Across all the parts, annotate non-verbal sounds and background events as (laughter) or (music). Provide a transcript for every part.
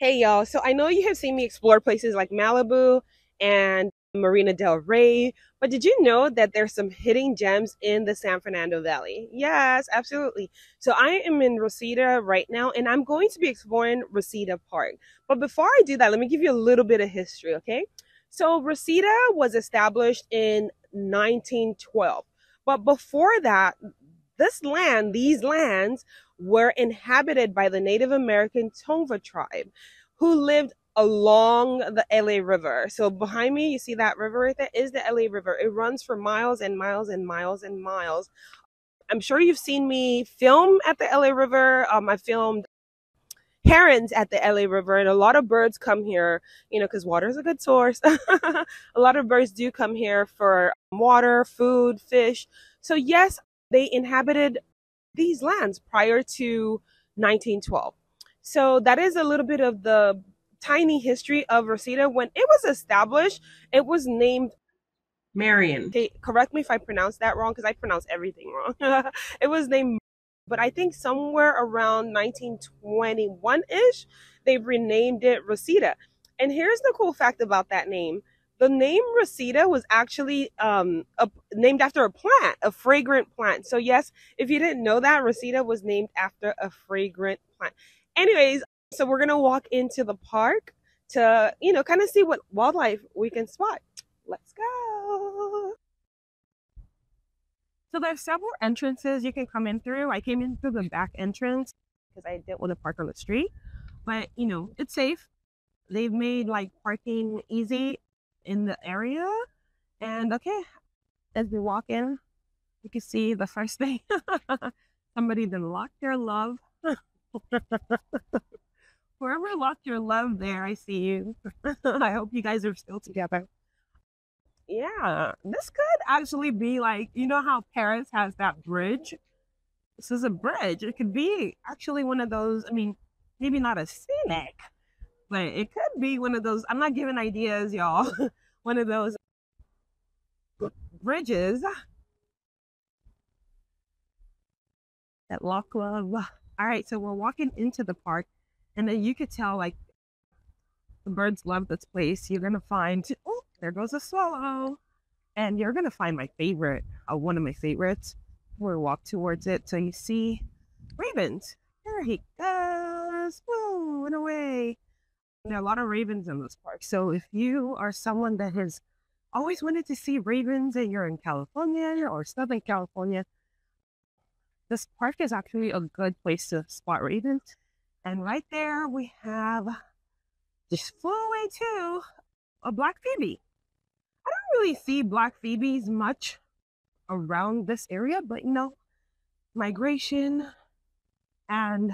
Hey y'all, so I know you have seen me explore places like Malibu and Marina del Rey, but did you know that there's some hidden gems in the San Fernando Valley? Yes, absolutely. So I am in Reseda right now and I'm going to be exploring Reseda Park. But before I do that, let me give you a little bit of history, okay? So Reseda was established in 1912. But before that, this land, these lands were inhabited by the Native American Tongva tribe who lived along the LA River. So behind me, you see that river right there is the LA River. It runs for miles and miles and miles and miles. I'm sure you've seen me film at the LA River. Um, I filmed herons at the LA River, and a lot of birds come here, you know, because water is a good source. (laughs) a lot of birds do come here for water, food, fish. So, yes, they inhabited these lands prior to 1912. So that is a little bit of the tiny history of Reseda. When it was established, it was named Marian. Okay, correct me if I pronounce that wrong because I pronounce everything wrong. (laughs) it was named, but I think somewhere around 1921 ish, they renamed it Reseda. And here's the cool fact about that name the name Reseda was actually um, a, named after a plant, a fragrant plant. So, yes, if you didn't know that, Reseda was named after a fragrant plant. Anyways, so we're going to walk into the park to, you know, kind of see what wildlife we can spot. Let's go. So there's several entrances you can come in through. I came in through the back entrance because I didn't want to park on the street. But, you know, it's safe. They've made like parking easy in the area. And okay, as we walk in, you can see the first thing (laughs) somebody then locked their love. (laughs) Whoever locked your love there, I see you. (laughs) I hope you guys are still together. Yeah, this could actually be like, you know how Paris has that bridge? This is a bridge. It could be actually one of those, I mean, maybe not a scenic, but it could be one of those. I'm not giving ideas, y'all. (laughs) one of those bridges that lock love. All right, so we're walking into the park, and then you could tell like the birds love this place. You're gonna find oh, there goes a swallow, and you're gonna find my favorite, uh, one of my favorites. We're walk towards it, so you see ravens. There he goes, woo. There are a lot of ravens in this park. So if you are someone that has always wanted to see ravens and you're in California or Southern California, this park is actually a good place to spot ravens. And right there we have just flew away too a black phoebe. I don't really see black phoebes much around this area, but you know, migration and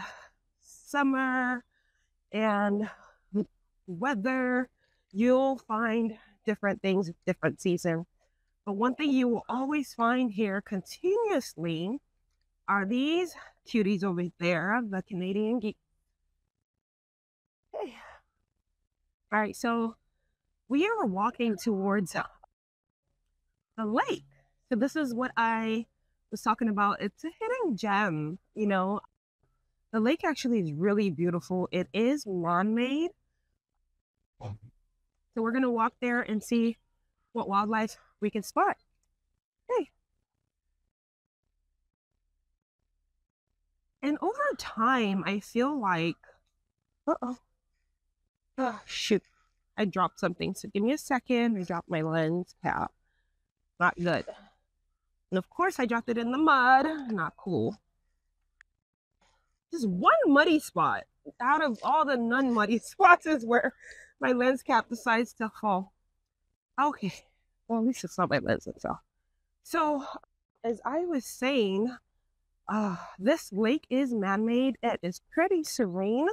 summer and weather, you'll find different things, different season. But one thing you will always find here continuously are these cuties over there, the Canadian geese. Okay. All right, so we are walking towards the lake. So this is what I was talking about. It's a hidden gem, you know. The lake actually is really beautiful. It is man-made, so we're going to walk there and see what wildlife we can spot. Hey. And over time, I feel like, uh-oh. Oh, shoot. I dropped something. So give me a second. I dropped my lens cap. Not good. And of course, I dropped it in the mud. Not cool. Just one muddy spot out of all the non-muddy (laughs) spots is where my lens cap decides to fall. Okay. Well, at least it's not my lens fell. So, as I was saying, uh, this lake is man-made. It is pretty serene.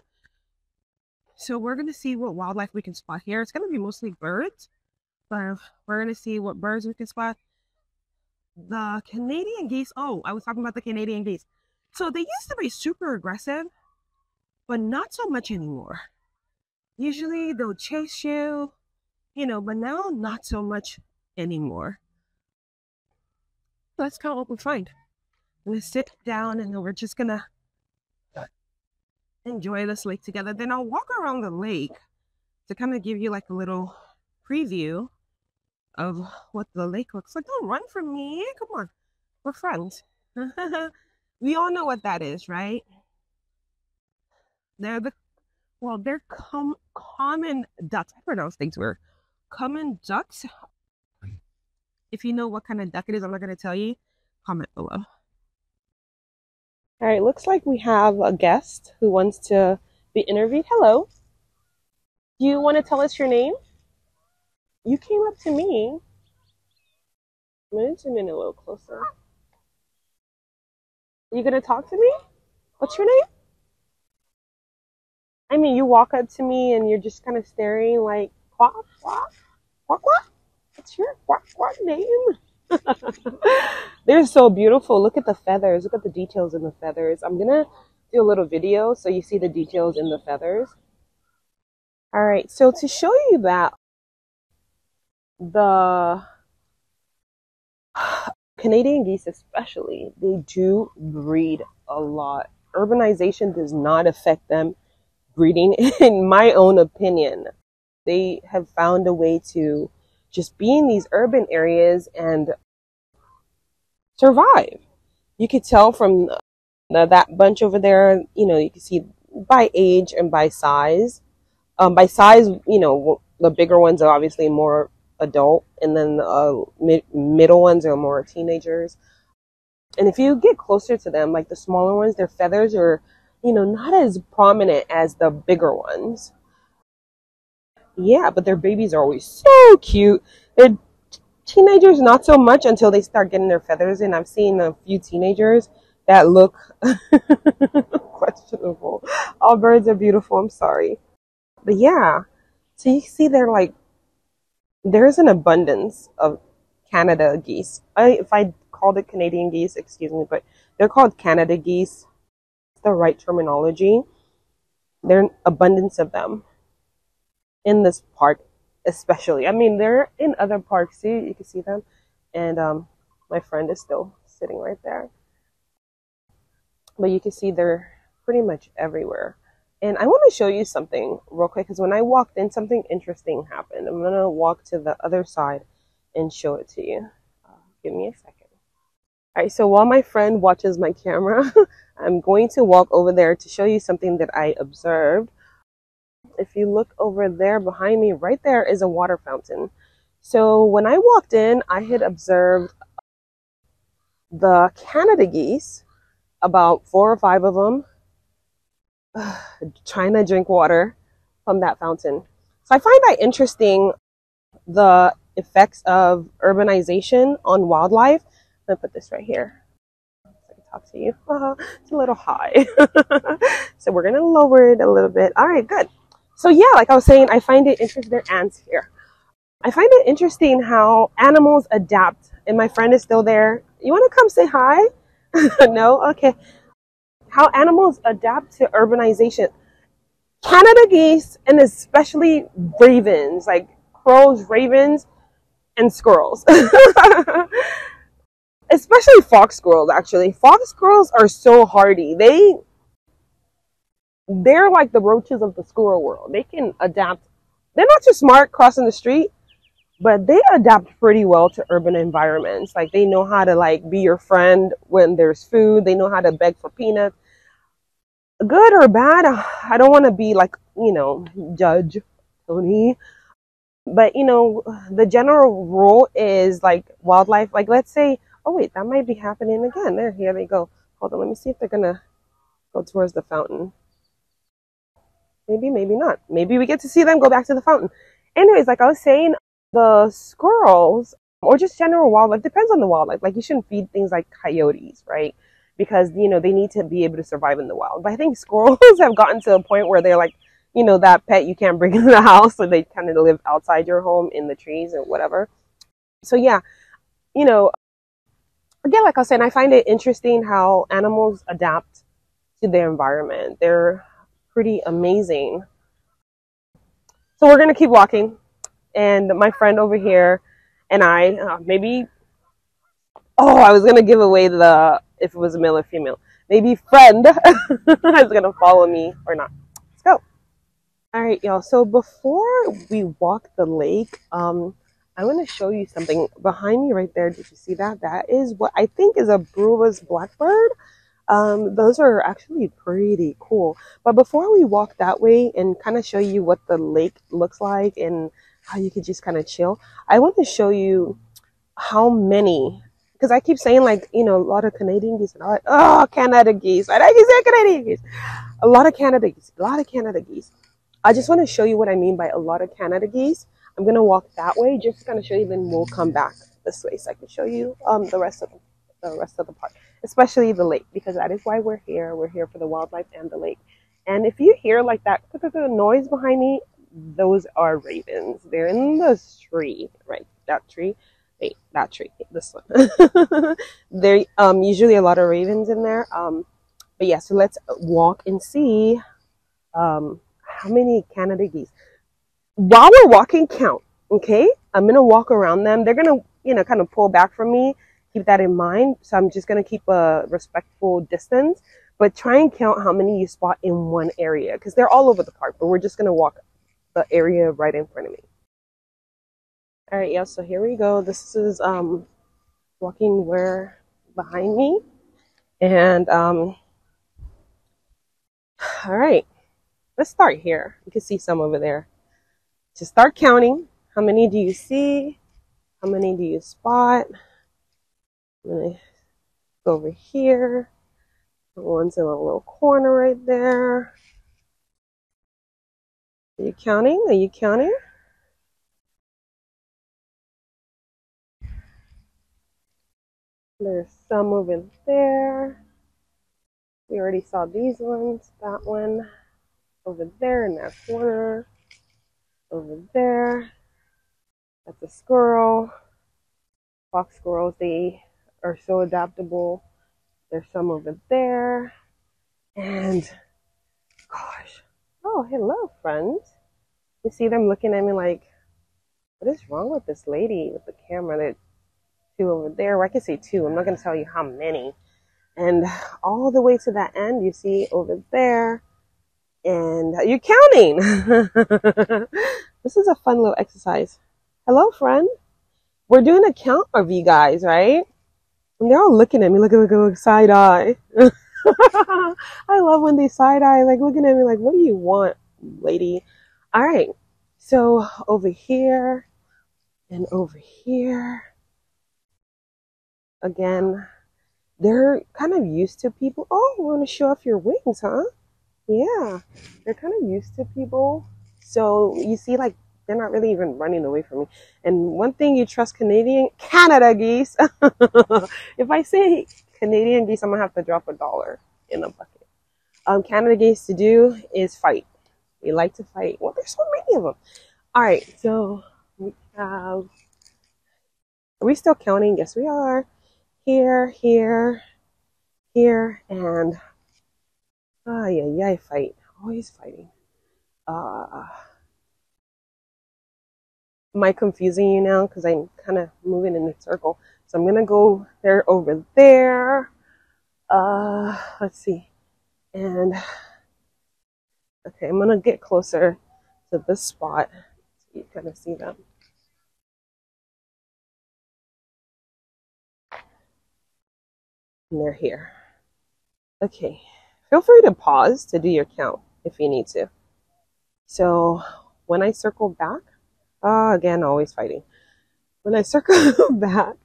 So we're going to see what wildlife we can spot here. It's going to be mostly birds, but we're going to see what birds we can spot. The Canadian geese. Oh, I was talking about the Canadian geese. So they used to be super aggressive, but not so much anymore. Usually they'll chase you, you know, but now not so much anymore. That's kind of what we find. Gonna sit down and then we're just gonna enjoy this lake together. Then I'll walk around the lake to kind of give you like a little preview of what the lake looks like. Don't run from me. Come on. We're friends. (laughs) we all know what that is, right? They're the well, they're com- common ducks. I pronounce things weird. Common ducks. If you know what kind of duck it is, I'm not going to tell you. Comment below. All right, looks like we have a guest who wants to be interviewed. Hello. Do you want to tell us your name? You came up to me. I'm going to zoom in a little closer. Are you going to talk to me? What's your name? I mean, you walk up to me and you're just kind of staring like, quack, quack, quack, quack. What's your quack, quack name? (laughs) They're so beautiful. Look at the feathers. Look at the details in the feathers. I'm going to do a little video so you see the details in the feathers. All right, so to show you that, the (sighs) Canadian geese especially, they do breed a lot. Urbanization does not affect them breeding, (laughs) in my own opinion. They have found a way to just be in these urban areas and survive. You could tell from the, that bunch over there, you know, you can see by age and by size. Um, by size, you know, the bigger ones are obviously more adult, and then the uh, mid- middle ones are more teenagers. And if you get closer to them, like the smaller ones, their feathers are, you know, not as prominent as the bigger ones. Yeah, but their babies are always so cute. They're teenagers, not so much until they start getting their feathers in. I've seen a few teenagers that look (laughs) questionable. All birds are beautiful. I'm sorry. But yeah, so you see they're like, there's an abundance of Canada geese. I, if I called it Canadian geese, excuse me, but they're called Canada geese. The right terminology. There's an abundance of them in this park, especially. I mean, they're in other parks too. You can see them. And um, my friend is still sitting right there. But you can see they're pretty much everywhere. And I want to show you something real quick because when I walked in, something interesting happened. I'm going to walk to the other side and show it to you. Uh, give me a second. All right, so while my friend watches my camera, (laughs) I'm going to walk over there to show you something that I observed if you look over there behind me, right there is a water fountain. So when I walked in, I had observed the Canada geese, about four or five of them, (sighs) trying to drink water from that fountain. So I find that interesting, the effects of urbanization on wildlife. I'm gonna put this right here. Talk to you. (laughs) It's a little high. (laughs) so we're gonna lower it a little bit. All right, good. So yeah, like I was saying, I find it interesting. There ants here. I find it interesting how animals adapt. And my friend is still there. You want to come say hi? (laughs) no? Okay. How animals adapt to urbanization. Canada geese, and especially ravens, like crows, ravens, and squirrels. Especially fox squirrels, actually. Fox squirrels are so hardy. They they're like the roaches of the squirrel world. They can adapt. They're not too smart crossing the street, but they adapt pretty well to urban environments. Like they know how to like be your friend when there's food. They know how to beg for peanuts. Good or bad, I don't want to be like, you know, judge Toni. But you know, the general rule is like wildlife, like let's say, oh wait, that might be happening again. There, here they go. Hold on, let me see if they're gonna go towards the fountain. Maybe, maybe not. Maybe we get to see them go back to the fountain. Anyways, like I was saying, the squirrels or just general wildlife depends on the wildlife. Like you shouldn't feed things like coyotes, right? Because you know they need to be able to survive in the wild. But I think squirrels (laughs) have gotten to a point where they're like, you know, that pet you can't bring (laughs) into the house, so they kind of live outside your home in the trees or whatever. So yeah, you know, again, like I was saying, I find it interesting how animals adapt to their environment. They're pretty amazing. So we're gonna keep walking, and my friend over here and I uh, maybe. Oh, I was gonna give away the if it was a male or female. maybe friend (laughs) is gonna follow me or not. Let's go. All right, y'all. So before we walk the lake, um, I want to show you something behind me right there. Did you see that? That is what I think is a Brewer's blackbird. Um, those are actually pretty cool. But before we walk that way and kind of show you what the lake looks like and how you could just kind of chill, I want to show you how many because I keep saying like you know a lot of Canadian geese and all that. Oh, Canada geese! I keep saying Canadian geese. A lot of Canada geese. A lot of Canada geese. I just want to show you what I mean by a lot of Canada geese. I'm gonna walk that way just to kind of show you. Then we'll come back this way so I can show you um the rest of the, the rest of the park, especially the lake because that is why we're here. We're here for the wildlife and the lake. And if you hear like that (laughs) noise behind me, those are ravens. They're in the tree, right? That tree wait, that tree, this one. (laughs) there um usually a lot of ravens in there. Um, but yeah, so let's walk and see um how many Canada geese. While we're walking, count. Okay, I'm gonna walk around them. They're gonna you know kind of pull back from me. Keep that in mind. So I'm just gonna keep a respectful distance, but try and count how many you spot in one area because they're all over the park. But we're just gonna walk the area right in front of me. All right, yeah, so here we go. This is um, walking where behind me. And um, (sighs) all right, let's start here. You can see some over there. To start counting, how many do you see? How many do you spot? I'm gonna go over here. The One's in a little corner right there. Are you counting? Are you counting? There's some over there. We already saw these ones. That one over there in that corner. Over there. That's a squirrel. Fox squirrels, they are so adaptable. There's some over there. And gosh. Oh, hello, friend. You see them looking at me like, what is wrong with this lady with the camera? That two over there. Or I can say two. I'm not going to tell you how many. And all the way to that end, you see over there. And you're counting. (laughs) this is a fun little exercise. Hello, friend. We're doing a count of you guys, right? And they're all looking at me, looking, looking, looking side eye. (laughs) I love when they side eye, like looking at me, like, what do you want, lady? All right. So over here and over here again, they're kind of used to people. Oh, want to show off your wings, huh? Yeah, they're kind of used to people. So you see, like, they're not really even running away from me. And one thing you trust Canadian, Canada geese. (laughs) if I say Canadian geese, I'm gonna have to drop a dollar in a bucket. Um, Canada geese to do is fight. They like to fight. Well, there's so many of them. All right, so we have. Are we still counting? Yes, we are here, here, here, and ah, yeah, yeah, I fight. Always fighting. Uh, am I confusing you now? Because I'm kind of moving in a circle. So I'm gonna go there over there. Uh, let's see. And okay, I'm gonna get closer to this spot so you kind of see them. and they're here. Okay, feel free to pause to do your count if you need to. So when I circle back, uh, again, always fighting. When I circle (laughs) back,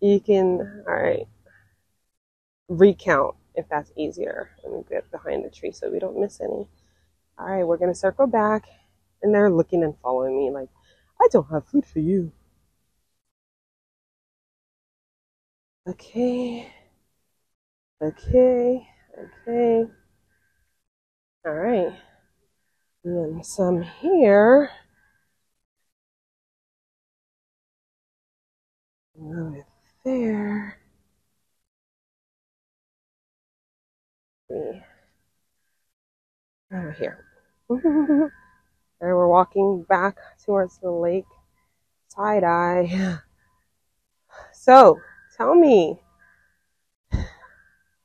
you can, all right, recount if that's easier. Let me get behind the tree so we don't miss any. All right, we're going to circle back. And they're looking and following me like, I don't have food for you. Okay. Okay, okay. All right. And then some here. Over there. Over here. (laughs) and we're walking back towards the lake. Side eye. (sighs) So, tell me,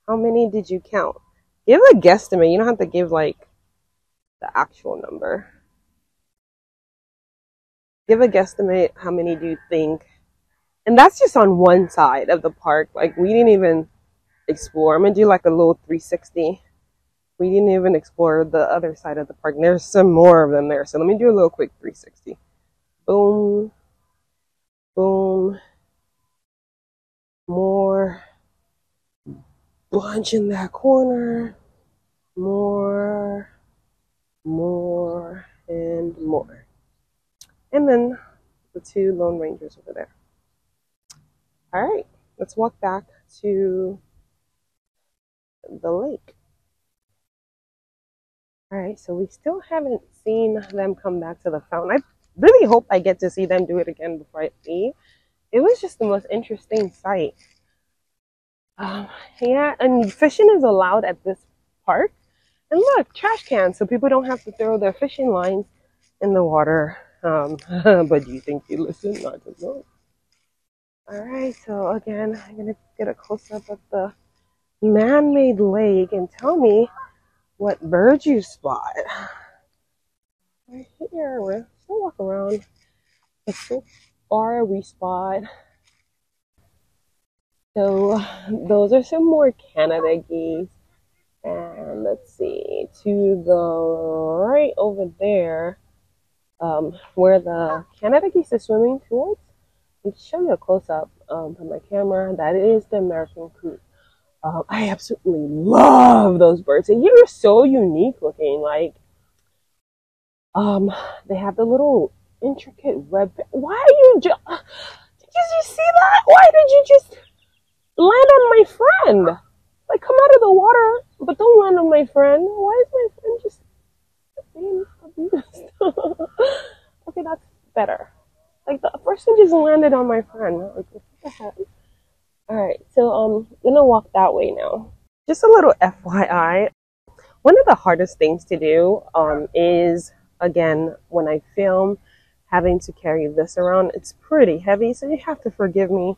How many did you count? Give a guesstimate. You don't have to give like the actual number. Give a guesstimate. How many do you think? And that's just on one side of the park. Like we didn't even explore. I'm gonna do like a little 360. We didn't even explore the other side of the park. There's some more of them there. So let me do a little quick 360. Boom. Boom. More. Bunch in that corner. More. More. And more. And then the two Lone Rangers over there. All right, let's walk back to the lake. All right, so we still haven't seen them come back to the fountain. I really hope I get to see them do it again before I leave. It was just the most interesting sight. Um, yeah, and fishing is allowed at this park. And look, trash cans, so people don't have to throw their fishing lines in the water. Um, (laughs) but do you think you listen? I don't know. All right, so again, I'm gonna get a close up of the man-made lake and tell me what bird you spot. Right here, we're walk around. It's so far we spot. So those are some more Canada geese. And let's see, to the right over there, um, where the Canada geese is swimming towards, I'll show you a close up um, from my camera. That is the American coot. Um, I absolutely love those birds. And you're so unique looking. Like, um, they have the little intricate web. Why are you just? Did you see that? Why did you just land on my friend? Like, come out of the water, but don't land on my friend. Why is my friend just being abused? (laughs) okay, that's better. Like the first one just landed on my friend. Like, what the heck? Alright, so um, I'm gonna walk that way now. Just a little FYI. One of the hardest things to do um, is, again, when I film, having to carry this around. It's pretty heavy, so you have to forgive me,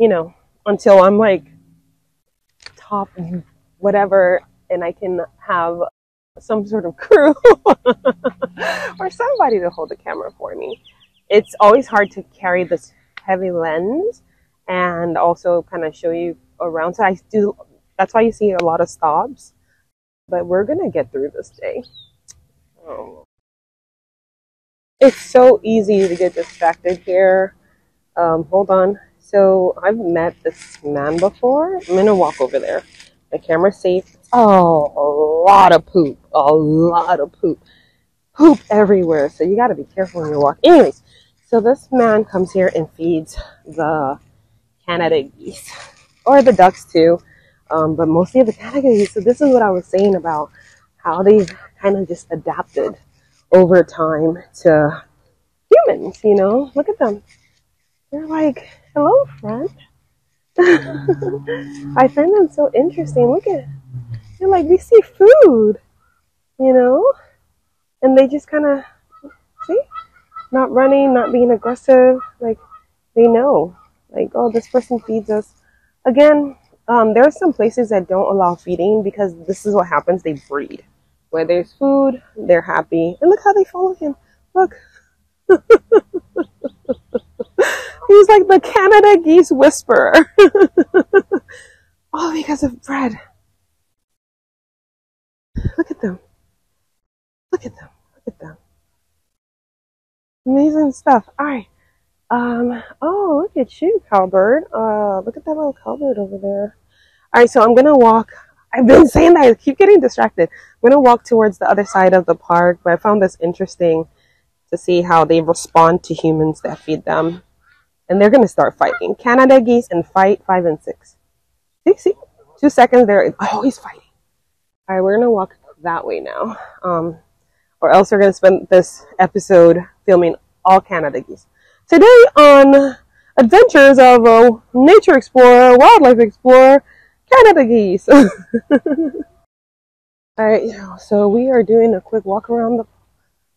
you know, until I'm like top whatever and I can have some sort of (laughs) crew or somebody to hold the camera for me. It's always hard to carry this heavy lens and also kind of show you around. So I do, that's why you see a lot of stops, but we're going to get through this day. Um, it's so easy to get distracted here. Um, hold on. So I've met this man before. I'm to walk over there. My camera's safe. Oh, a lot of poop. A lot of poop. Poop everywhere. So you got to be careful when you walk. Anyways, so this man comes here and feeds the Canada geese or the ducks too, um, but mostly the Canada geese. So this is what I was saying about how they've kind of just adapted over time to humans. You know, look at them. They're like, "Hello, friend." (laughs) I find them so interesting. Look at, they're like they see food, you know, and they just kind of see, not running, not being aggressive. Like they know like, oh, this person feeds us. Again, um, there are some places that don't allow feeding because this is what happens. They breed. Where there's food, they're happy. And look how they follow him. Look. (laughs) He's like the Canada geese whisperer. (laughs) All because of bread. Look at them. Look at them. Look at them. Amazing stuff. All right. Um, oh, look at you, cowbird. Uh, look at that little cowbird over there. All right, so I'm going to walk. I've been (laughs) saying that. I keep getting distracted. I'm going to walk towards the other side of the park, but I found this interesting to see how they respond to humans that feed them. And they're going to start fighting. Canada geese and fight five and six. See, see? Two seconds there. Oh, he's fighting. All right, we're going to walk that way now. Um, or else we're going to spend this episode filming all Canada geese. Today on Adventures of a Nature Explorer, Wildlife Explorer, Canada Geese. (laughs) Alright, so we are doing a quick walk around the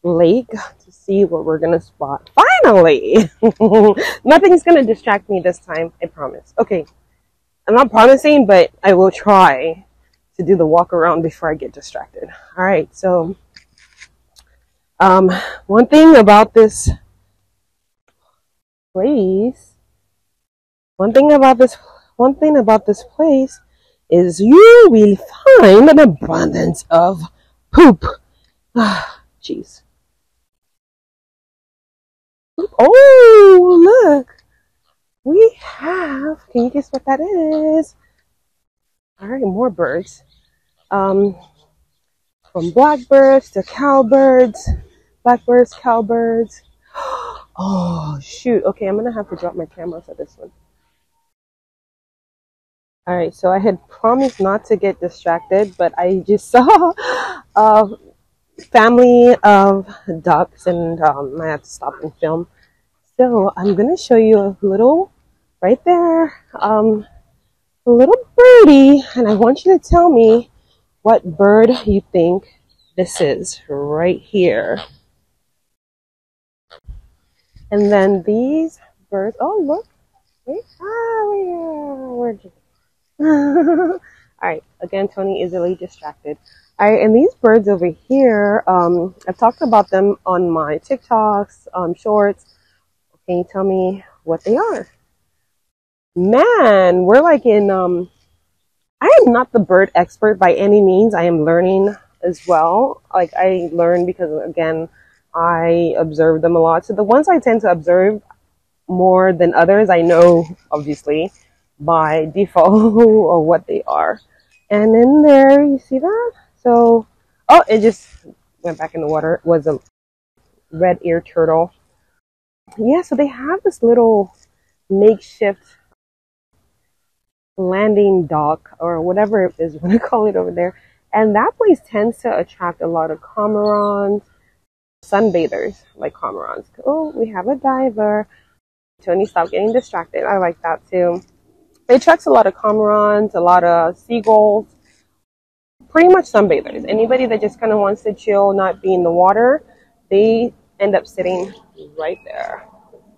lake to see what we're going to spot. Finally! (laughs) Nothing's going to distract me this time, I promise. Okay, I'm not promising, but I will try to do the walk around before I get distracted. All right, so um, one thing about this place, one thing about this, one thing about this place is you will find an abundance of poop. (sighs) Jeez. Oh, look. We have, can you guess what that is? All right, more birds. Um, from blackbirds to cowbirds, blackbirds, cowbirds. (gasps) Oh, shoot. Okay, I'm going to have to drop my camera for this one. All right, so I had promised not to get distracted, but I just (laughs) saw a family of ducks and um, I had to stop and film. So I'm going to show you a little, right there, um, a little birdie, and I want you to tell me what bird you think this is right here. And then these birds, oh look, wait, ah, where All right, again, Toni is really distracted. And these birds over here, um, I've talked about them on my TikToks, um, shorts. Can you tell me what they are? Man, we're like in, um, I am not the bird expert by any means. I am learning as well. Like I learn because again, I observe them a lot. So the ones I tend to observe more than others, I know obviously by (laughs) default or what they are. And in there, you see that? So, oh, it just went back in the water. It was a red ear turtle. Yeah, so they have this little makeshift landing dock or whatever it is you want to call it over there. And that place tends to attract a lot of cormorants, sunbathers like cormorants. Oh, we have a diver. Toni, stop getting distracted. I like that too. It attracts a lot of cormorants, a lot of seagulls, pretty much sunbathers. Anybody that just kind of wants to chill, not be in the water, they end up sitting right there.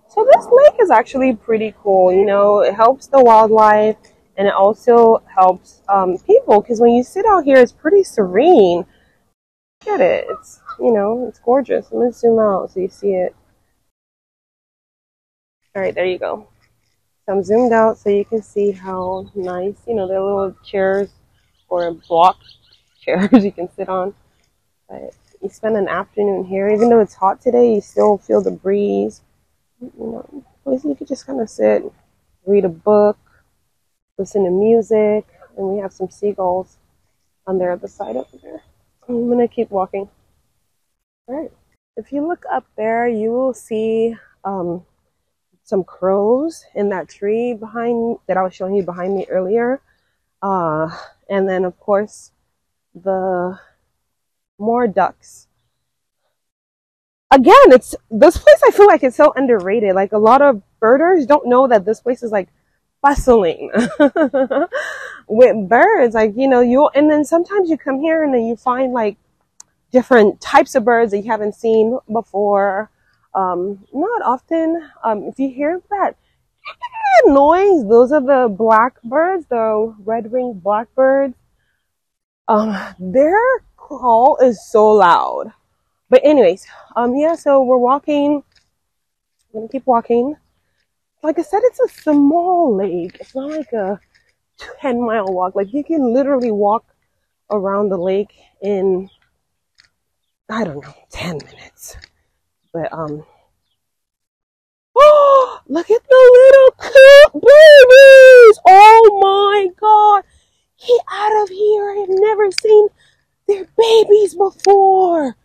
So this lake is actually pretty cool. You know, it helps the wildlife and it also helps um, people because when you sit out here, it's pretty serene. Look at it. It's, you know, it's gorgeous. I'm going to zoom out so you see it. All right, there you go. So I'm zoomed out so you can see how nice, you know, they're little chairs or a block chairs (laughs) you can sit on. But you spend an afternoon here, even though it's hot today, you still feel the breeze. You know, you could just kind of sit, read a book, listen to music, and we have some seagulls on there at the side over there. I'm gonna keep walking. All right. If you look up there, you will see um, some crows in that tree behind that I was showing you behind me earlier. Uh, and then of course the more ducks. Again, it's this place I feel like it's so underrated. Like a lot of birders don't know that this place is like bustling (laughs) with birds. Like, you know, you and then sometimes you come here and then you find like different types of birds that you haven't seen before um, not often. Um, if you hear that (laughs) noise, those are the blackbirds, the red-winged blackbirds. Um, their call is so loud. But anyways, um, yeah, so we're walking. I'm gonna keep walking. Like I said, it's a small lake. It's not like a 10 mile walk. Like you can literally walk around the lake in, I don't know, 10 minutes. But um, oh, (gasps) look at the little cute babies! Oh my god! Get out of here! I have never seen their babies before.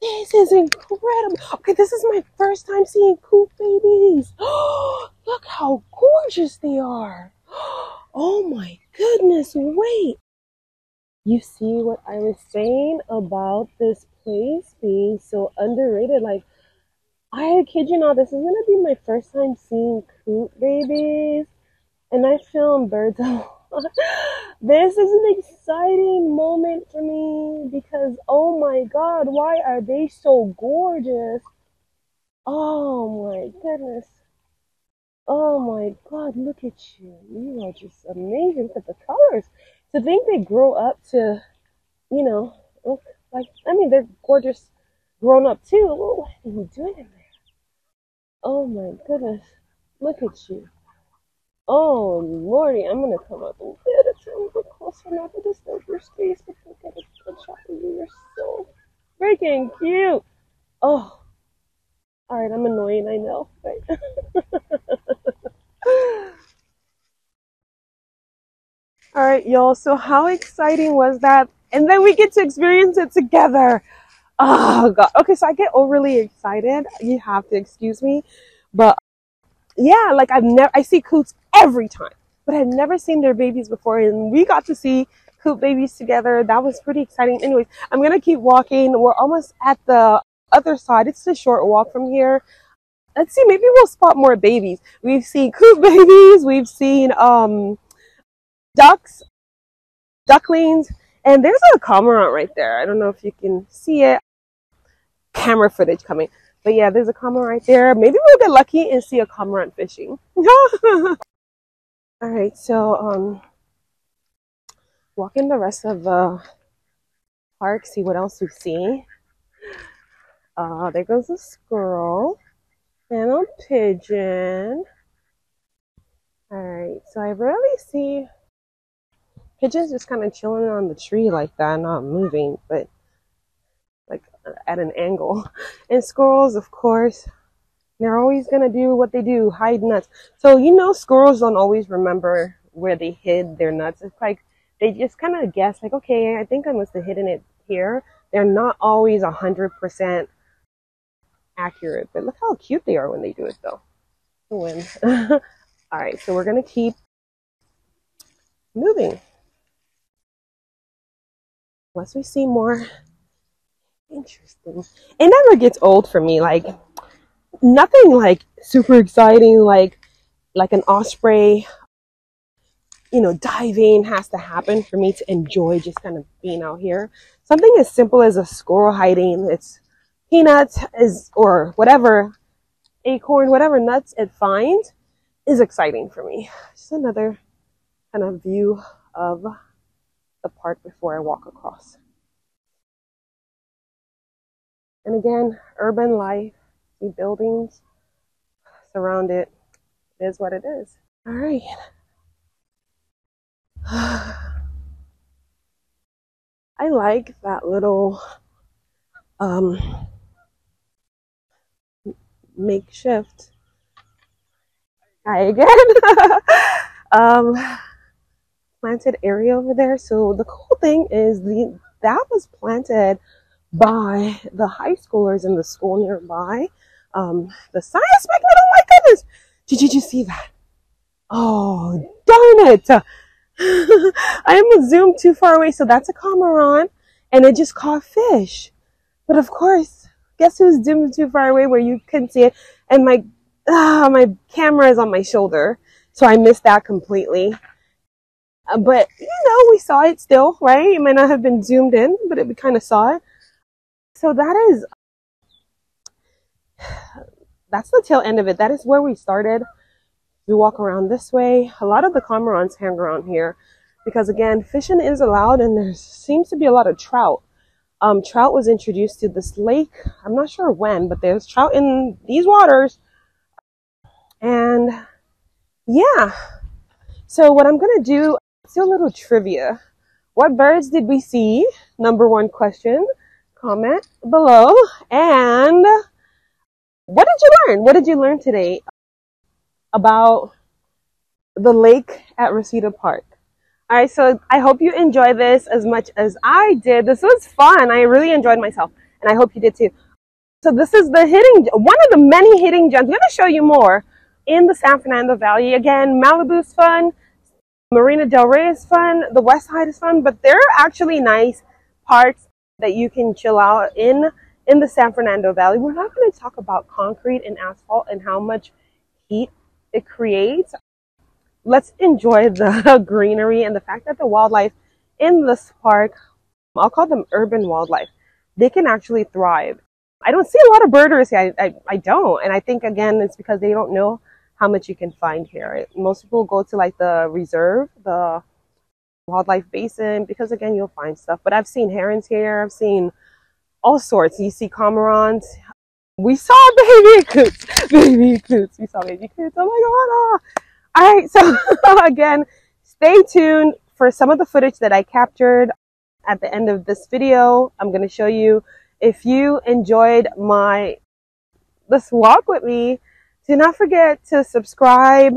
This is incredible. Okay, this is my first time seeing coot babies. (gasps) Look how gorgeous they are. (gasps) Oh my goodness, wait. You see what I was saying about this place being so underrated? Like, I kid you not, this is gonna be my first time seeing coot babies, and I film birds. (laughs) this is an exciting moment for me because oh my god, why are they so gorgeous? Oh my goodness. Oh my God, look at you. You are just amazing. Look at the colors. To think they grow up to, you know, look like, I mean, they're gorgeous grown up too. What are you doing in there? Oh my goodness. Look at you. Oh lordy, I'm gonna come up and get a little bit closer now to disturb your space, but look at a good shot of you. You're so freaking cute. Oh, all right, I'm annoying, I know, but all right, (laughs) y'all. So how exciting was that? And then we get to experience it together. Oh god. Okay, so I get overly excited. You have to excuse me, but yeah, like I've never I see coots every time, but I've never seen their babies before, and we got to see coot babies together. That was pretty exciting. Anyways, I'm gonna keep walking. We're almost at the other side. It's a short walk from here. Let's see, maybe we'll spot more babies. We've seen coot (laughs) babies, we've seen um ducks, ducklings, and there's a cormorant right there. I don't know if you can see it. Camera footage coming. But yeah, there's a cormorant right there. Maybe we'll get lucky and see a cormorant fishing. (laughs) All right, so um, walking the rest of the park, see what else we see. Uh, there goes a squirrel and a pigeon. All right, so I rarely see pigeons just kind of chilling on the tree like that, not moving, but at an angle. (laughs) And squirrels, of course, they're always gonna do what they do, hide nuts. So you know, squirrels don't always remember where they hid their nuts. It's like they just kind of guess, like, okay, I think I must have hidden it here. They're not always a hundred percent accurate, but look how cute they are when they do it, though. The win. (laughs) All right, so we're gonna keep moving. Once we see more interesting, it never gets old for me. Like nothing like super exciting, like like an osprey. You know, diving has to happen for me to enjoy just kind of being out here. Something as simple as a squirrel hiding its peanuts is or whatever acorn, whatever nuts it finds is exciting for me. Just another kind of view of the park before I walk across. And again, urban life, see buildings surround it. It is what it is. All right. (sighs) I like that little um, makeshift. Hi again. (laughs) um, planted area over there. So the cool thing is the that was planted by the high schoolers in the school nearby. Um, the science magnet. Oh my goodness! Did you see that? Oh darn it! (laughs) I am zoomed too far away, so that's a cormorant, and it just caught fish. But of course, guess who's zoomed too far away where you couldn't see it? And my ah, my camera is on my shoulder, so I missed that completely. Uh, but you know, we saw it still, right? It might not have been zoomed in, but it, we kind of saw it. So that is (sighs) that's the tail end of it. That is where we started. We walk around this way. A lot of the cormorants hang around here because again, fishing is allowed and there seems to be a lot of trout. Um, trout was introduced to this lake. I'm not sure when, but there's trout in these waters. And yeah, so what I'm going to do do a little trivia. What birds did we see? Number one question. Comment below. And what did you learn? What did you learn today about the lake at Reseda Park? All right, so I hope you enjoy this as much as I did. This was fun. I really enjoyed myself, and I hope you did too. So this is the hitting, one of the many hitting gems. I'm going to show you more in the San Fernando Valley. Again, Malibu's fun. Marina Del Rey is fun. The West Side is fun, but they're actually nice parts that you can chill out in in the San Fernando Valley. We're not going to talk about concrete and asphalt and how much heat it creates. Let's enjoy the (laughs) greenery and the fact that the wildlife in this park, I'll call them urban wildlife, they can actually thrive. I don't see a lot of birders here. I, I, I don't. And I think, again, it's because they don't know how much you can find here. Most people go to like the reserve, the wildlife basin, because again, you'll find stuff. But I've seen herons here. I've seen all sorts. You see cormorants. We saw (laughs) baby coots. Baby coots. We saw baby coots. Oh my god. Ah. All right. So (laughs) again, stay tuned for some of the footage that I captured at the end of this video. I'm going to show you if you enjoyed my this walk with me, do not forget to subscribe.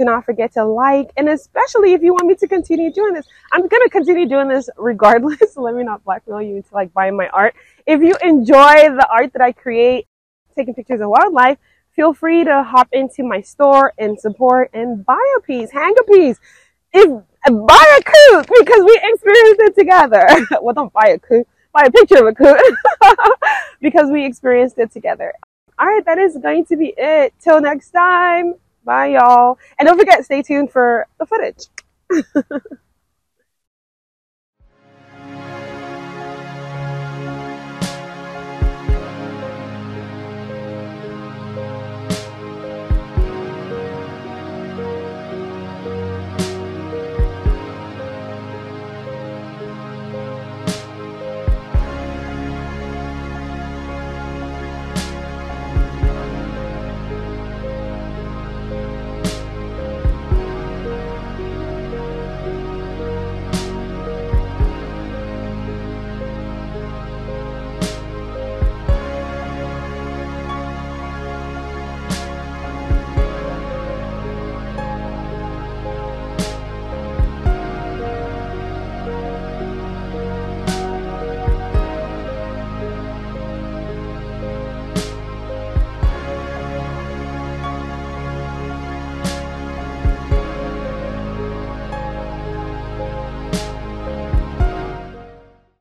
Do not forget to like, and especially if you want me to continue doing this, I'm going to continue doing this regardless. (laughs) Let me not blackmail you into like buying my art. If you enjoy the art that I create, taking pictures of wildlife, feel free to hop into my store and support and buy a piece, hang a piece. If buy a coot because we experienced it together. (laughs) well, don't buy a coot, buy a picture of a coot (laughs) because we experienced it together. All right, that is going to be it. Till next time. Bye, y'all. And don't forget, stay tuned for the footage. (laughs)